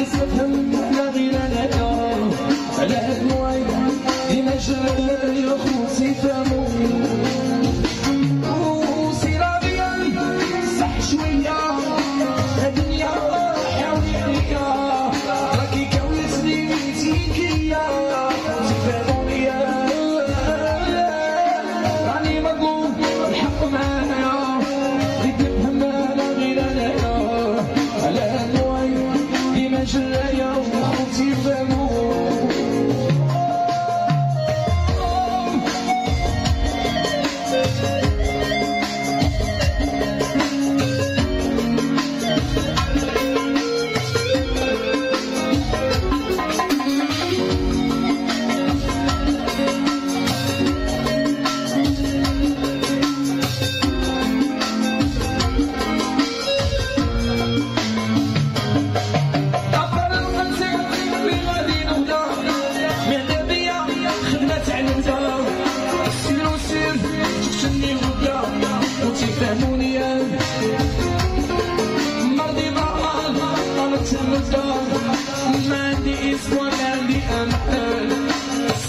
Please let him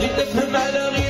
L'île de